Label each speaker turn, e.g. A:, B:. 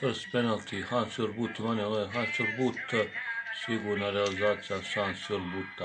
A: First penalty, Hans Urbut, Manuel Hans Urbut, sigurna realizacija Hans Urbuta.